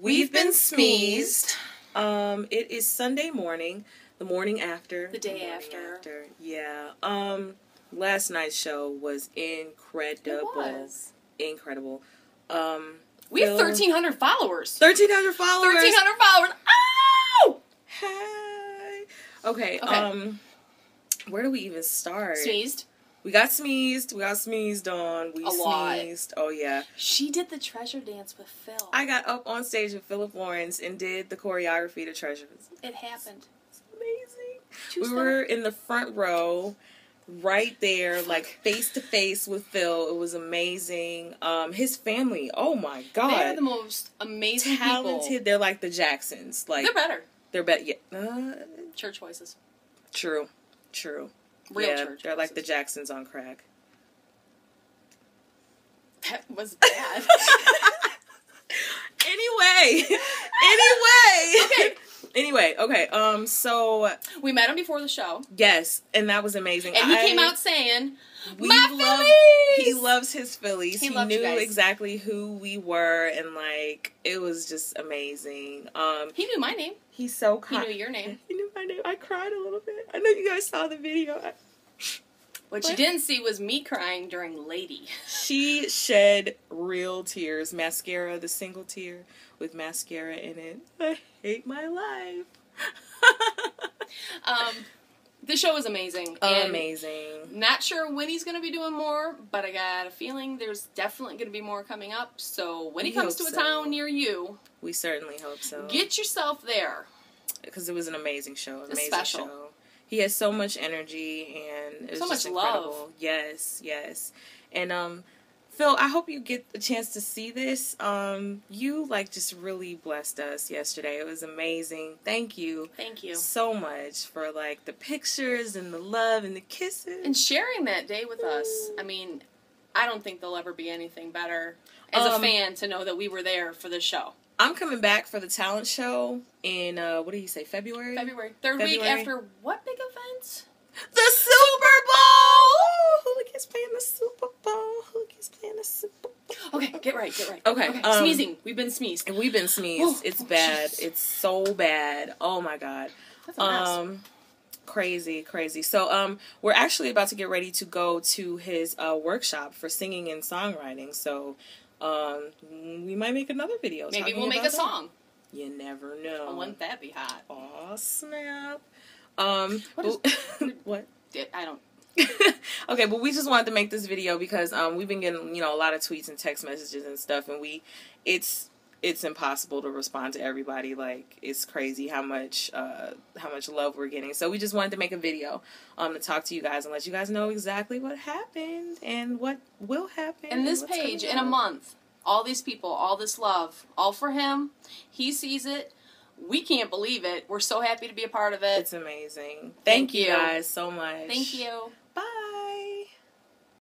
We've been smeezed. Um, it is Sunday morning, the morning after. The day morning after. Yeah. Um, last night's show was incredible. It was. Incredible. Um, We have 1,300 followers. 1,300 followers. 1,300 followers. Ow! Hi. Okay, Okay. Um, where do we even start? Smeezed. We got smeezed. We got smeezed on. We smeezed. Oh yeah. She did the treasure dance with Phil. I got up on stage with Philip Lawrence and did the choreography to Treasures. it happened. It's amazing. True we were in the front row, right there, like face to face with Phil. It was amazing. Um, his family. Oh my god. They're the most amazing Talented. people. They're like the Jacksons. Like They're better. they're better. Yeah. Uh, Church voices. true. True. Real yeah, church They're like the. Jacksons on crack. That was bad. Anyway. anyway. Okay. Anyway, okay. Um. So we met him before the show, yes, and that was amazing. and he I- came out saying, We "My love- Philies!" He loves his Philies. He He, knew exactly who we were, and like it was just amazing. Um, He knew my name. he's so He knew your name. He knew my name. I cried a little bit. I know you guys saw the video. I- What you didn't see was me crying during Lady. she shed real tears. Mascara, the single tear with mascara in it. I hate my life. Um, the show was amazing. amazing. Not sure when he's going to be doing more, but I got a feeling there's definitely going to be more coming up. So when he comes to a so. town near you, We certainly hope so. get yourself there. because it was an amazing show. Amazing special. show. He has so much energy and it was So much love. incredible. Yes, yes. And um Phil, I hope you get a chance to see this. Um you like just really blessed us yesterday. It was amazing. Thank you Thank you. so much for like the pictures and the love and the kisses. And sharing that day with us. I mean, I don't think there'll ever be anything better as a Um, fan to know that we were there for the show. I'm coming back for the talent show in uh what do you say, February? February. Third week after what The Super Bowl! Hooligans playing the Super Bowl. Hooligans playing the Super Bowl. Okay, get right, get right. Okay, um, Smeezing. We've been smeezed. And we've been smeezed. Oh, it's oh, bad. jeez. It's so bad. Oh my god. That's a mess. Um crazy, crazy. So um we're actually about to get ready to go to his uh workshop for singing and songwriting. So um we might make another video. Maybe we'll make a that. song. You never know. Oh, wouldn't that be hot? oh snap. Um What is- but- what? I don't. okay, but we just wanted to make this video because um we've been getting, you know, a lot of tweets and text messages and stuff and we it's it's impossible to respond to everybody like it's crazy how much uh how much love we're getting. So we just wanted to make a video um to talk to you guys and let you guys know exactly what happened and what will happen. And this page, in a month, all these people, all this love, all for him. He sees it. We can't believe it. We're so happy to be a part of it. It's amazing. Thank, Thank you you. guys so much. Thank you.